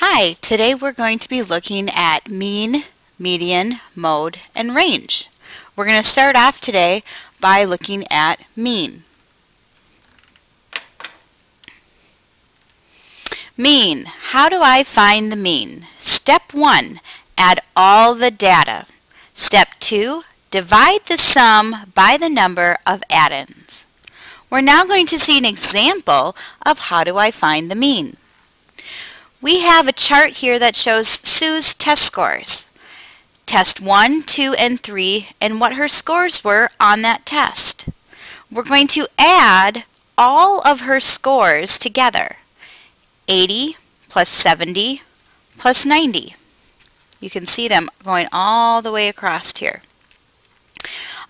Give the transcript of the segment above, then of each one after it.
Hi, today we're going to be looking at mean, median, mode, and range. We're going to start off today by looking at mean. Mean. How do I find the mean? Step 1. Add all the data. Step 2. Divide the sum by the number of addends. We're now going to see an example of how do I find the mean. We have a chart here that shows Sue's test scores. Test 1, 2, and 3, and what her scores were on that test. We're going to add all of her scores together. 80 plus 70 plus 90. You can see them going all the way across here.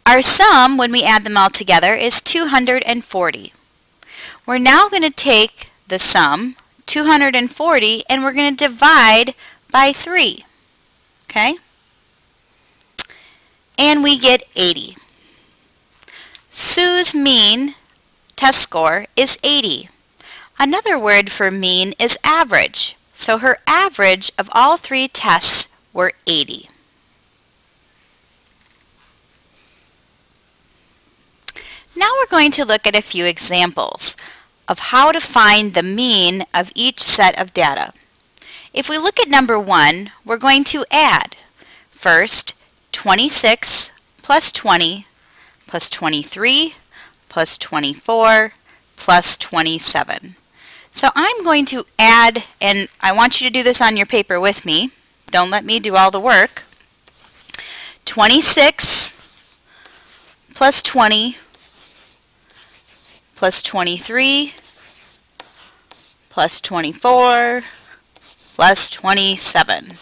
Our sum, when we add them all together, is 240. We're now going to take the sum 240 and we're going to divide by 3. Okay? And we get 80. Sue's mean test score is 80. Another word for mean is average. So her average of all three tests were 80. Now we're going to look at a few examples of how to find the mean of each set of data. If we look at number one, we're going to add first 26 plus 20 plus 23 plus 24 plus 27. So I'm going to add, and I want you to do this on your paper with me. Don't let me do all the work. 26 plus 20 plus 23 plus 24 plus 27.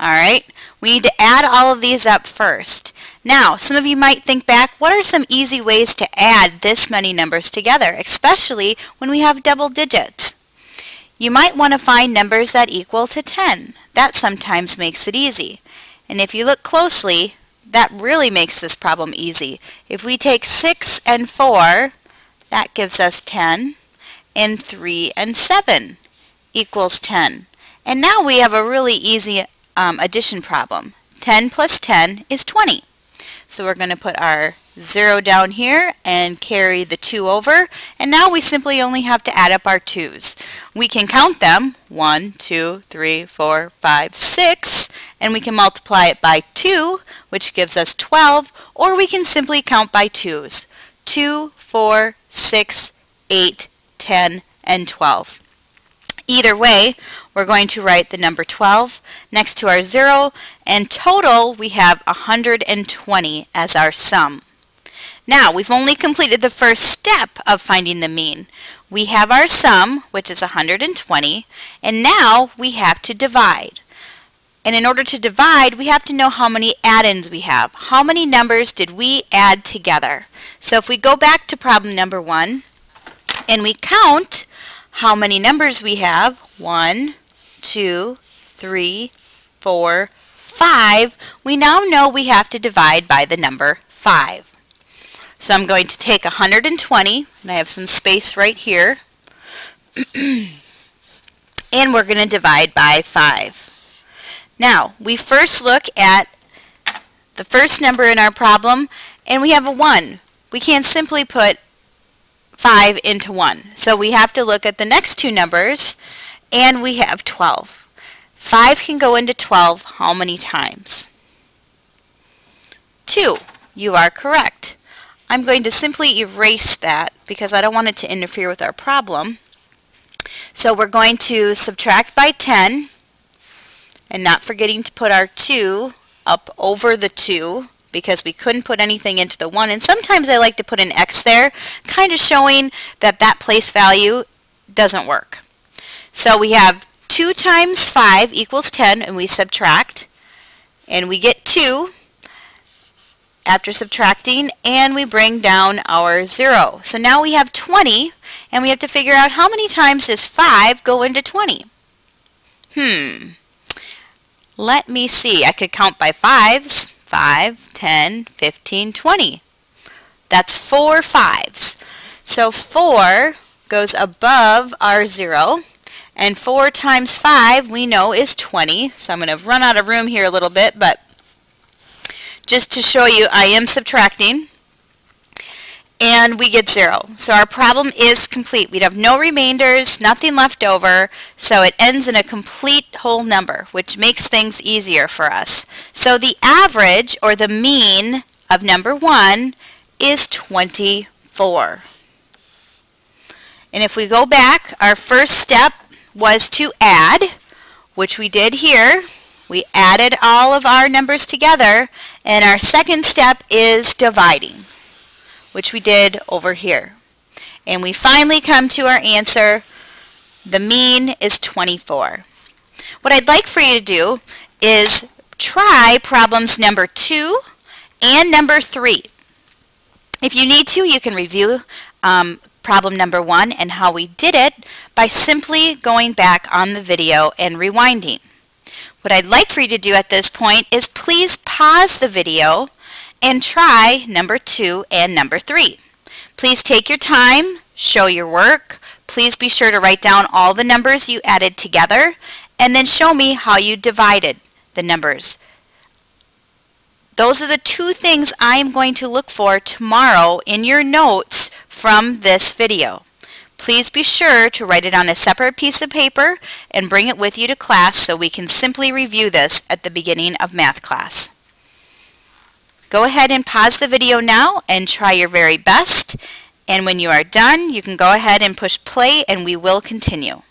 All right, we need to add all of these up first. Now, some of you might think back, what are some easy ways to add this many numbers together, especially when we have double digits? You might want to find numbers that equal to 10. That sometimes makes it easy. And if you look closely, that really makes this problem easy. If we take 6 and 4, that gives us 10. And 3 and 7 equals 10. And now we have a really easy um, addition problem. 10 plus 10 is 20. So we're going to put our 0 down here and carry the 2 over. And now we simply only have to add up our 2's. We can count them, 1, 2, 3, 4, 5, 6, and we can multiply it by 2, which gives us 12, or we can simply count by 2's. 2, 4, 6, 8, 10, and 12. Either way, we're going to write the number 12 next to our 0, and total we have 120 as our sum. Now, we've only completed the first step of finding the mean. We have our sum, which is 120, and now we have to divide. And in order to divide, we have to know how many addends we have. How many numbers did we add together? So if we go back to problem number one, and we count how many numbers we have, one, two, three, four, five, we now know we have to divide by the number 5. So I'm going to take 120, and I have some space right here, and we're going to divide by 5. Now, we first look at the first number in our problem, and we have a 1. We can't simply put 5 into 1. So we have to look at the next two numbers, and we have 12. 5 can go into 12 how many times? 2. You are correct. I'm going to simply erase that because I don't want it to interfere with our problem. So we're going to subtract by 10 and not forgetting to put our 2 up over the 2 because we couldn't put anything into the 1. And sometimes I like to put an X there, kind of showing that that place value doesn't work. So we have 2 times 5 equals 10, and we subtract, and we get 2 after subtracting, and we bring down our 0. So now we have 20, and we have to figure out how many times does 5 go into 20? Hmm. Let me see. I could count by fives. 5, 10, 15, 20. That's four fives. So 4 goes above our 0, And 4 times 5 we know is 20. So I'm going to run out of room here a little bit, but just to show you, I am subtracting. And we get 0. So our problem is complete. We'd have no remainders, nothing left over, so it ends in a complete whole number, which makes things easier for us. So the average, or the mean, of number 1 is 24. And if we go back, our first step was to add, which we did here. We added all of our numbers together. And our second step is dividing, which we did over here. And we finally come to our answer. The mean is 24. What I'd like for you to do is try problems number 2 and number 3. If you need to, you can review um, problem number one and how we did it by simply going back on the video and rewinding. What I'd like for you to do at this point is please pause the video and try number two and number three. Please take your time, show your work. Please be sure to write down all the numbers you added together and then show me how you divided the numbers. Those are the two things I am going to look for tomorrow in your notes from this video. Please be sure to write it on a separate piece of paper and bring it with you to class so we can simply review this at the beginning of math class. Go ahead and pause the video now and try your very best. And when you are done, you can go ahead and push play and we will continue.